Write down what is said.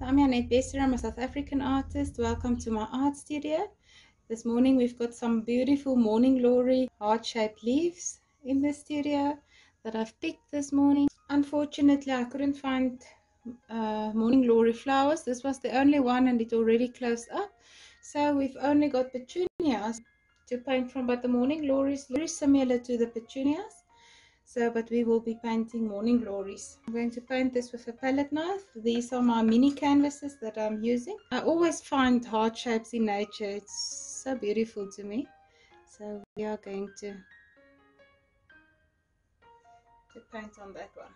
I'm Janet Bester, I'm a South African artist. Welcome to my art studio. This morning we've got some beautiful morning glory heart-shaped leaves in the studio that I've picked this morning. Unfortunately, I couldn't find uh, morning glory flowers. This was the only one and it already closed up. So we've only got petunias to paint from, but the morning glory is very similar to the petunias. So, but we will be painting morning glories. I'm going to paint this with a palette knife. These are my mini canvases that I'm using. I always find heart shapes in nature. It's so beautiful to me. So we are going to, to paint on that one.